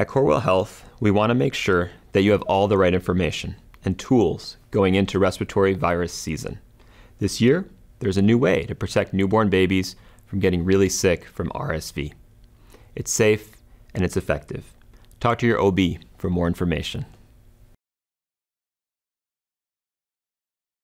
At Corewell Health, we want to make sure that you have all the right information and tools going into respiratory virus season. This year, there's a new way to protect newborn babies from getting really sick from RSV. It's safe and it's effective. Talk to your OB for more information.